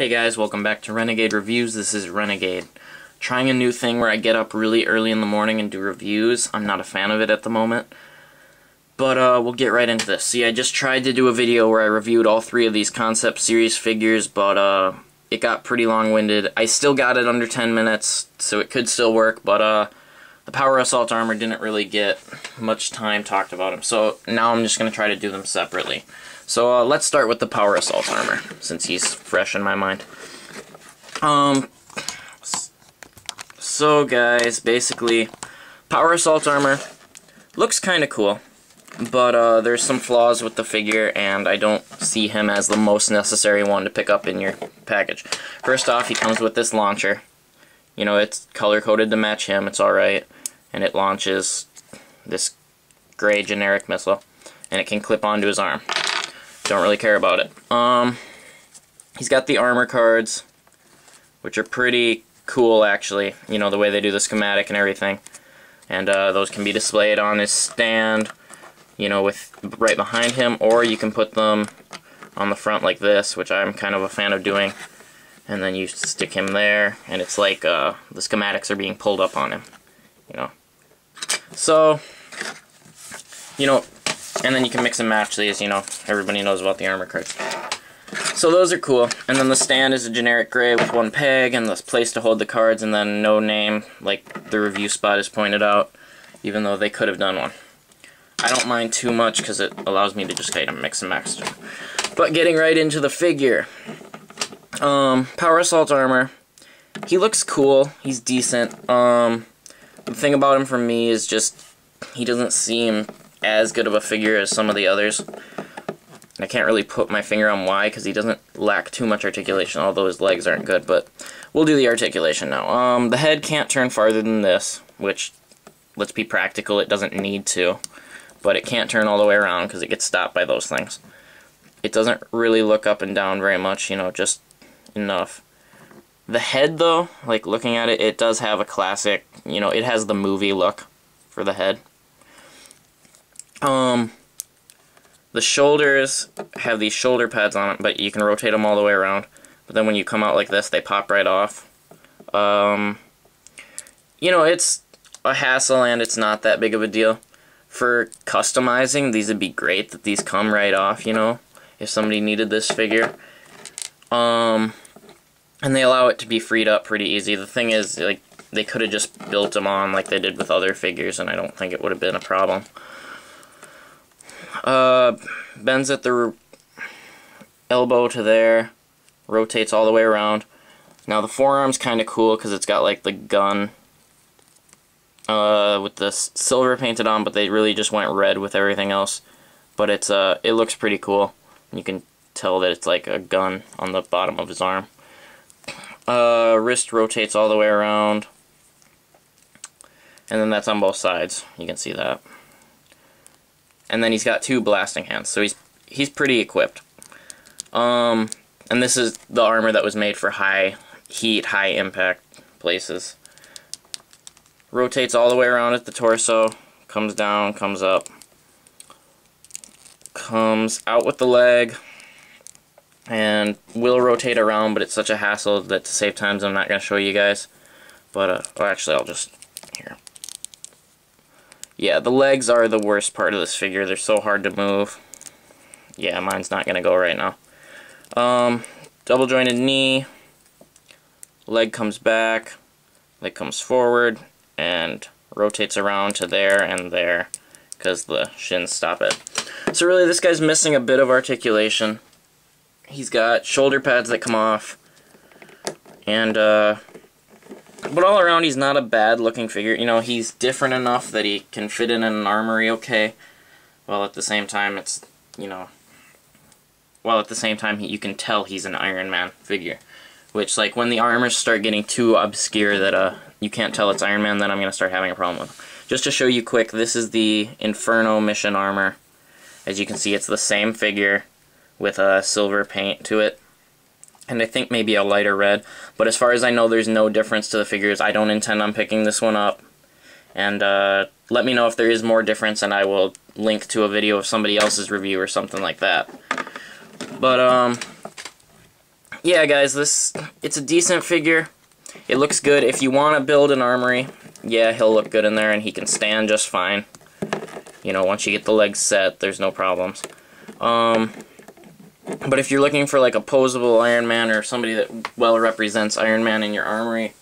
Hey guys, welcome back to Renegade Reviews. This is Renegade. Trying a new thing where I get up really early in the morning and do reviews. I'm not a fan of it at the moment. But uh, we'll get right into this. See, I just tried to do a video where I reviewed all three of these concept series figures, but uh, it got pretty long-winded. I still got it under 10 minutes, so it could still work, but uh, the Power Assault Armor didn't really get much time talked about them. So now I'm just going to try to do them separately. So uh, let's start with the Power Assault Armor, since he's fresh in my mind. Um, so guys, basically, Power Assault Armor looks kind of cool, but uh, there's some flaws with the figure, and I don't see him as the most necessary one to pick up in your package. First off, he comes with this launcher. You know, it's color-coded to match him, it's alright, and it launches this gray generic missile, and it can clip onto his arm. Don't really care about it. Um, he's got the armor cards, which are pretty cool, actually. You know, the way they do the schematic and everything. And uh, those can be displayed on his stand, you know, with right behind him, or you can put them on the front like this, which I'm kind of a fan of doing. And then you stick him there, and it's like uh, the schematics are being pulled up on him, you know. So, you know, and then you can mix and match these, you know, everybody knows about the armor cards. So those are cool. And then the stand is a generic gray with one peg and the place to hold the cards and then no name, like the review spot is pointed out, even though they could have done one. I don't mind too much because it allows me to just kind of mix and match. But getting right into the figure. Um, Power Assault Armor. He looks cool. He's decent. Um, the thing about him for me is just he doesn't seem as good of a figure as some of the others. I can't really put my finger on why, because he doesn't lack too much articulation, although his legs aren't good, but we'll do the articulation now. Um, the head can't turn farther than this, which, let's be practical, it doesn't need to, but it can't turn all the way around because it gets stopped by those things. It doesn't really look up and down very much, you know, just enough. The head, though, like looking at it, it does have a classic, you know, it has the movie look for the head. Um, the shoulders have these shoulder pads on it, but you can rotate them all the way around. But then when you come out like this, they pop right off. Um, you know, it's a hassle and it's not that big of a deal. For customizing, these would be great that these come right off, you know, if somebody needed this figure. Um, and they allow it to be freed up pretty easy. The thing is, like, they could have just built them on like they did with other figures, and I don't think it would have been a problem. Uh, bends at the elbow to there, rotates all the way around. Now the forearm's kind of cool because it's got like the gun uh, with the silver painted on, but they really just went red with everything else. But it's uh, it looks pretty cool. You can tell that it's like a gun on the bottom of his arm. Uh, wrist rotates all the way around. And then that's on both sides. You can see that and then he's got two blasting hands, so he's he's pretty equipped. Um, and this is the armor that was made for high heat, high impact places. Rotates all the way around at the torso, comes down, comes up, comes out with the leg, and will rotate around, but it's such a hassle that to save times I'm not going to show you guys. But, uh, well, actually, I'll just yeah, the legs are the worst part of this figure. They're so hard to move. Yeah, mine's not going to go right now. Um, double jointed knee. Leg comes back. Leg comes forward. And rotates around to there and there. Because the shins stop it. So really, this guy's missing a bit of articulation. He's got shoulder pads that come off. And, uh, but all around, he's not a bad-looking figure. You know, he's different enough that he can fit in an armory okay. While at the same time, it's, you know... While at the same time, he, you can tell he's an Iron Man figure. Which, like, when the armors start getting too obscure that uh, you can't tell it's Iron Man, then I'm going to start having a problem with. Just to show you quick, this is the Inferno Mission armor. As you can see, it's the same figure with a silver paint to it and I think maybe a lighter red. But as far as I know, there's no difference to the figures. I don't intend on picking this one up. And uh, let me know if there is more difference, and I will link to a video of somebody else's review or something like that. But, um, yeah, guys, this it's a decent figure. It looks good. If you want to build an armory, yeah, he'll look good in there, and he can stand just fine. You know, once you get the legs set, there's no problems. Um, but if you're looking for like a posable Iron Man or somebody that well represents Iron Man in your armory,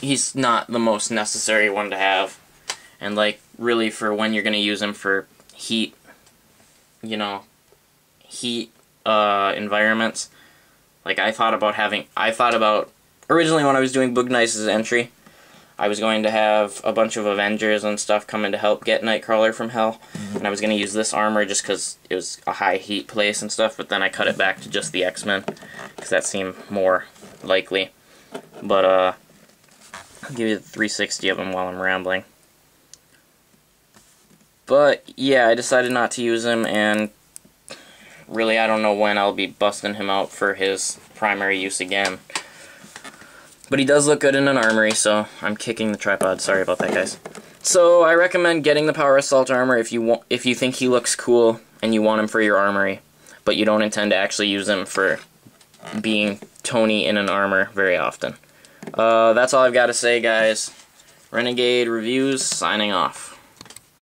he's not the most necessary one to have. And like really for when you're gonna use him for heat, you know, heat uh, environments. Like I thought about having, I thought about originally when I was doing Boog Nice's entry, I was going to have a bunch of Avengers and stuff coming to help get Nightcrawler from Hell, mm-hmm. and I was going to use this armor just because it was a high heat place and stuff. But then I cut it back to just the X Men because that seemed more likely. But uh, I'll give you the 360 of them while I'm rambling. But yeah, I decided not to use him, and really I don't know when I'll be busting him out for his primary use again. But he does look good in an armory, so I'm kicking the tripod. Sorry about that, guys. So I recommend getting the Power Assault armor if you want, if you think he looks cool and you want him for your armory, but you don't intend to actually use him for being Tony in an armor very often. Uh, that's all I've got to say, guys. Renegade Reviews, signing off.